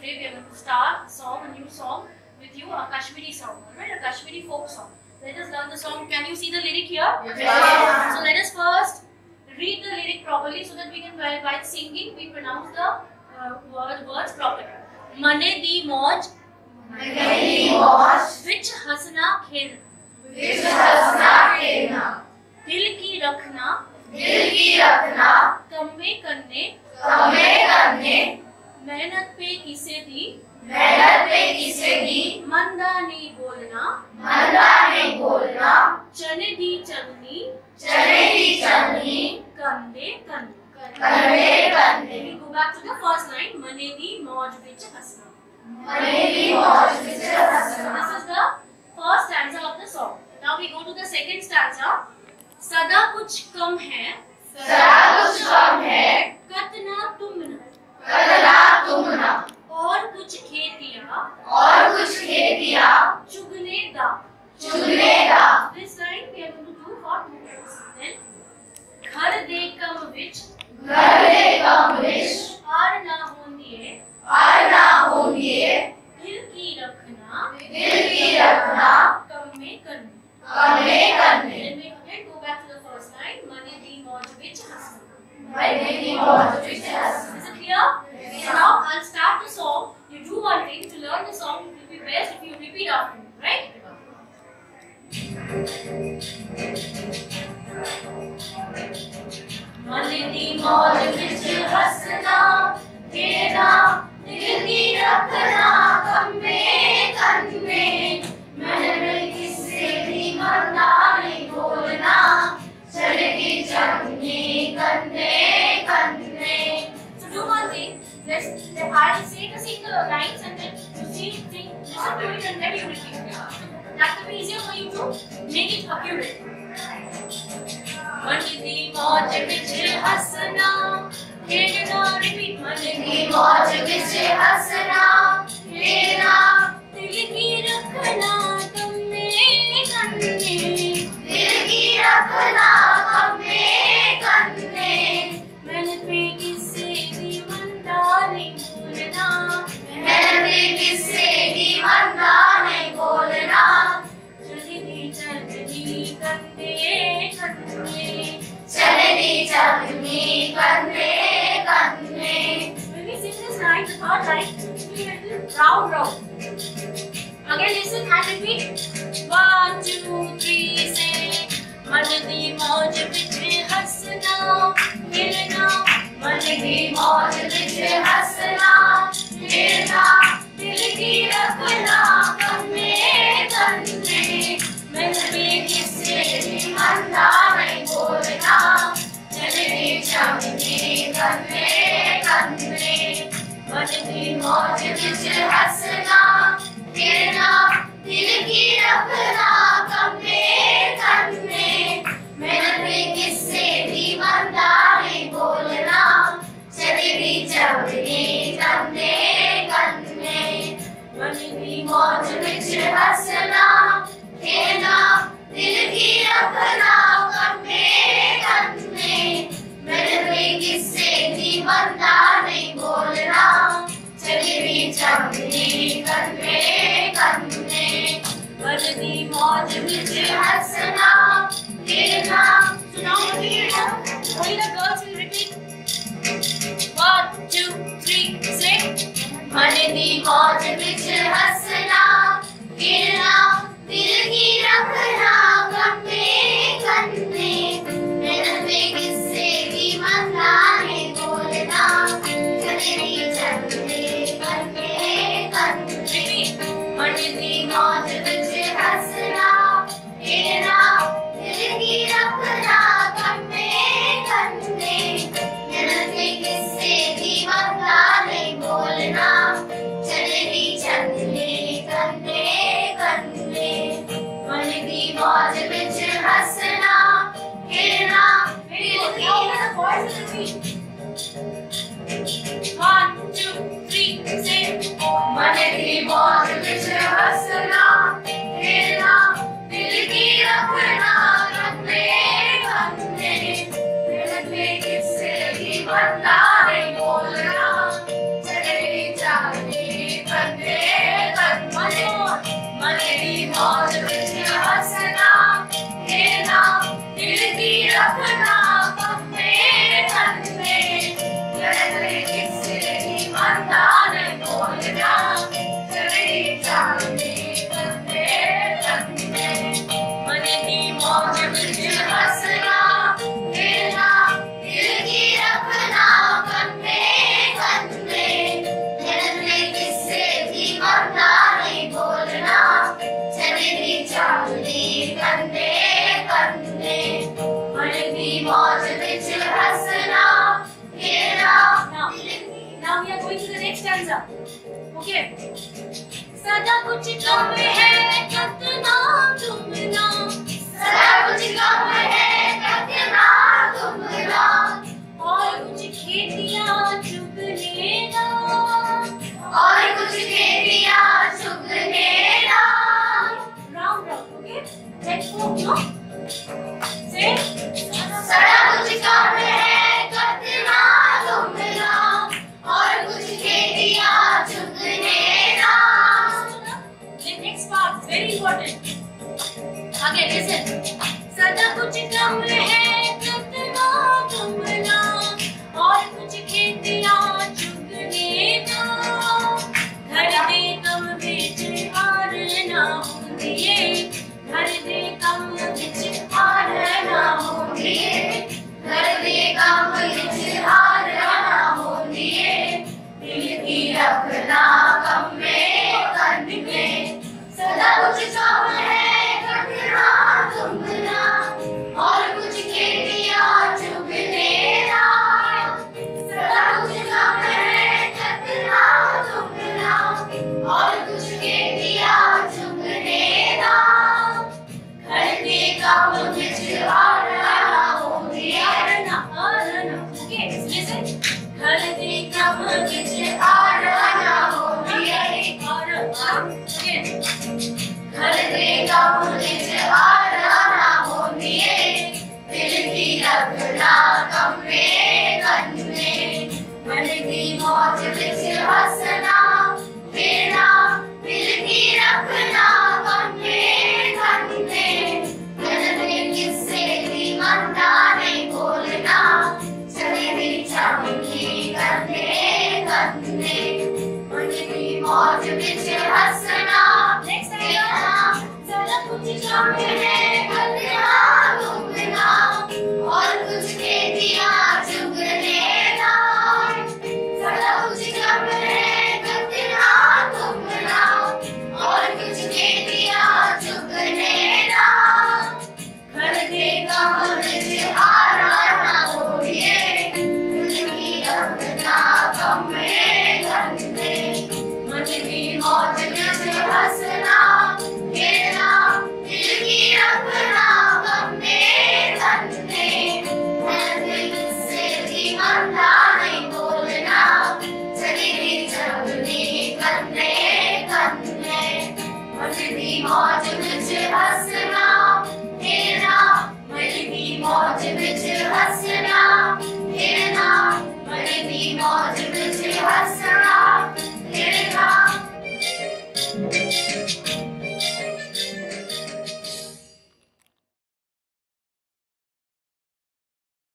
today we are going to start song, a new song with you, a Kashmiri song, alright? A Kashmiri folk song. Let us learn the song. Can you see the lyric here? Yes. So let us first read the lyric properly so that we can, while, while singing, we pronounce the uh, word, words properly. Mane di moj, मेरी मौज which hasna khel, विच हंसना खेलना दिल की रखना, दिल की रखना कम्मे करने, कमे करने मेहनत पे किसे दी, मेहनत पे किसे दी मंदा नहीं बोलना, मंदा नहीं बोलना चने दी चलनी, चले की चलनी कंधे कंधे. कंधे कंधे We go back to the first line. Mane di moj which hasna. मेरी मौज विच हंसना This is the first stanza of the song. Now we go to the second stanza. सदा कुछ कम है सदा कुछ कम है कतना तुम न कदला तुम ना और कुछ खेतिया और कुछ खेतिया चुगने दा चुगने दा This line we are going to do for two times. Then घर दे कम विच घर दे कम विश आर ना होंदिए आर ना होंगे दिल की रखना दिल की रखना कम में करनी कमे करने Then we again go back to the first line. Mane di moj which hasna. मेरी मौज विच हंसना Is it clear? So now I'll start the song. You do one thing to learn the song. It will be best if you repeat after me, right? मन दी मौज विच हंसना खेना दिल की रखना कमे कन्ने मैंने किसी भी मरना नहीं बोलना चलेगी चलनी कन्ने कन्ने So do one Let's. I'll say the sing lines and then you see sing, listen to it and then you repeat. it. That will be easier for you to make it accurate. मन दी मौज विच हंसना खेलना repeat मन की मौज विच हंसना खेना दिल की रखना तुमने कन्ने दिल की रखना third line, we get this round round. Again, listen and repeat. One, two, three, say. मन दी मौज विच हंसना खेलना मन की दी मौज विच हंसना खेलना मन दी मौज विच स्टैंजा ओके? सदा कुछ कम है कतना तुम ना सदा कुछ कम है कतना तुम ना और कुछ खेतियाँ चुग लेना। और कुछ खेतियाँ चुग लेना। Round round okay? Let's go no से सदा कुछ कम है कतना कमरा और कुछ खेतिया चुगने का घर दे कम बेच हार ना होंगे। घर दे कम बेच हार ना होंगे। घर दे कम बेच हार moj biti lasina, ina, mani mi moj biti lasina.